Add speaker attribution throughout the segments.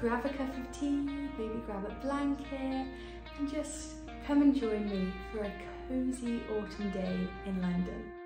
Speaker 1: grab a cup of tea, maybe grab a blanket, and just come and join me for a cosy autumn day in London.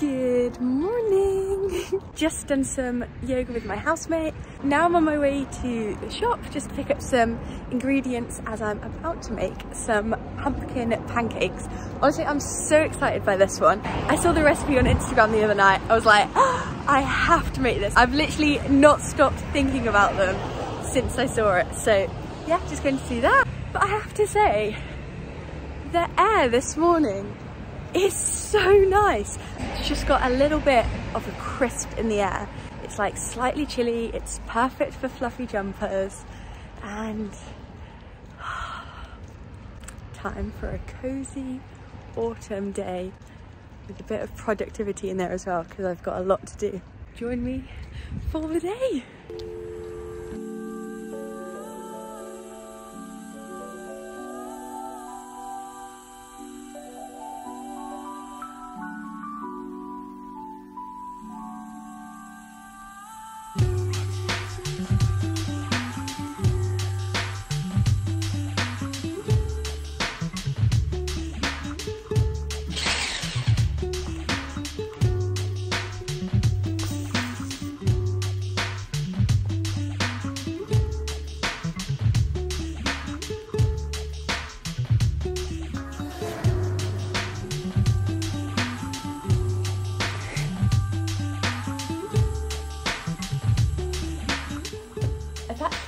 Speaker 1: Good morning! just done some yoga with my housemate. Now I'm on my way to the shop just to pick up some ingredients as I'm about to make some pumpkin pancakes. Honestly, I'm so excited by this one. I saw the recipe on Instagram the other night. I was like, oh, I have to make this. I've literally not stopped thinking about them since I saw it. So yeah, just going to do that. But I have to say, the air this morning is so nice. It's just got a little bit of a crisp in the air. It's like slightly chilly, it's perfect for fluffy jumpers and time for a cozy autumn day with a bit of productivity in there as well because I've got a lot to do. Join me for the day.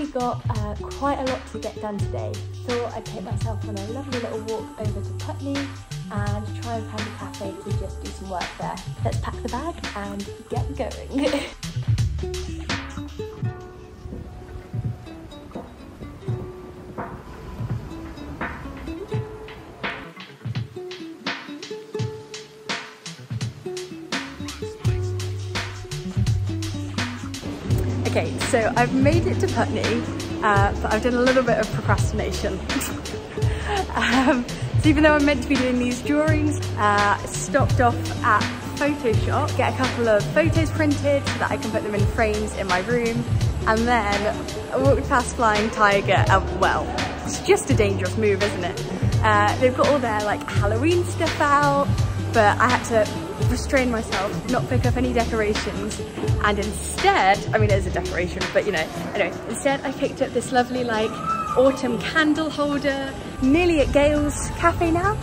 Speaker 1: Actually got uh, quite a lot to get done today. So I'd take myself on a lovely little walk over to Putney and try and find a cafe to just do some work there. Let's pack the bag and get going. Okay, so I've made it to Putney, uh, but I've done a little bit of procrastination. um, so even though I'm meant to be doing these drawings, uh, stopped off at Photoshop, get a couple of photos printed so that I can put them in frames in my room, and then I walked past Flying Tiger, and well, it's just a dangerous move, isn't it? Uh, they've got all their like Halloween stuff out, but I had to restrain myself, not pick up any decorations, and instead, I mean it is a decoration, but you know, anyway, instead I picked up this lovely like autumn candle holder, nearly at Gail's Cafe now.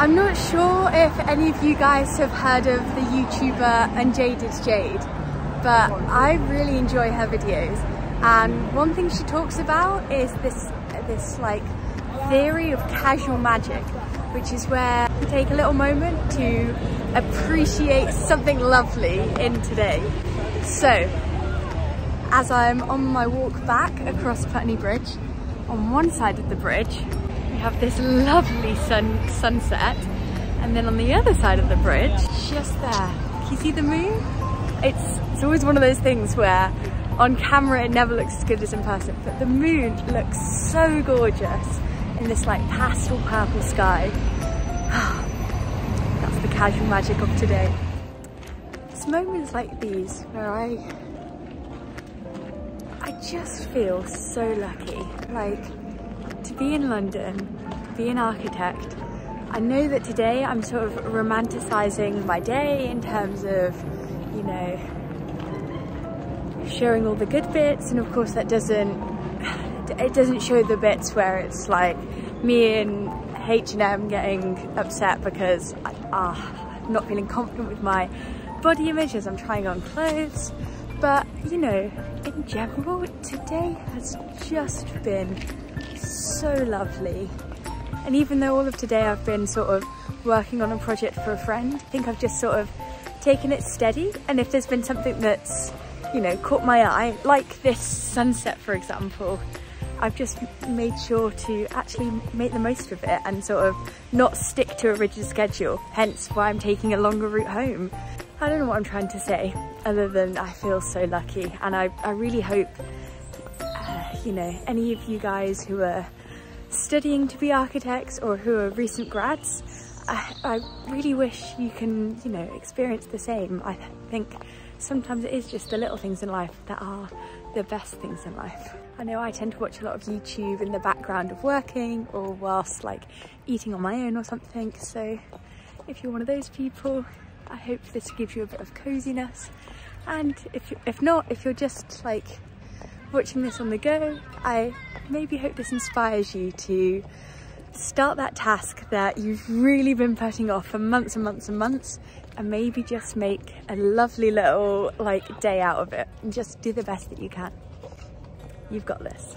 Speaker 1: I'm not sure if any of you guys have heard of the YouTuber Unjaded Jade, but I really enjoy her videos. And one thing she talks about is this, this like theory of casual magic, which is where you take a little moment to appreciate something lovely in today. So, as I'm on my walk back across Putney Bridge, on one side of the bridge have this lovely sun sunset and then on the other side of the bridge, just there, can you see the moon? It's, it's always one of those things where on camera it never looks as good as in person, but the moon looks so gorgeous in this like pastel purple sky. That's the casual magic of today. It's moments like these where I I just feel so lucky. Like be in London, be an architect. I know that today I'm sort of romanticizing my day in terms of, you know, showing all the good bits and of course that doesn't it doesn't show the bits where it's like me and H&M getting upset because I, I'm not feeling confident with my body image as I'm trying on clothes but you know in general today has just been so lovely and even though all of today I've been sort of working on a project for a friend I think I've just sort of taken it steady and if there's been something that's you know, caught my eye, like this sunset, for example. I've just made sure to actually make the most of it and sort of not stick to a rigid schedule, hence why I'm taking a longer route home. I don't know what I'm trying to say, other than I feel so lucky and I, I really hope, uh, you know, any of you guys who are studying to be architects or who are recent grads, I, I really wish you can, you know, experience the same. I think sometimes it is just the little things in life that are the best things in life. I know I tend to watch a lot of YouTube in the background of working or whilst like eating on my own or something. So if you're one of those people, I hope this gives you a bit of coziness. And if, if not, if you're just like watching this on the go, I maybe hope this inspires you to start that task that you've really been putting off for months and months and months and maybe just make a lovely little like day out of it and just do the best that you can. You've got this.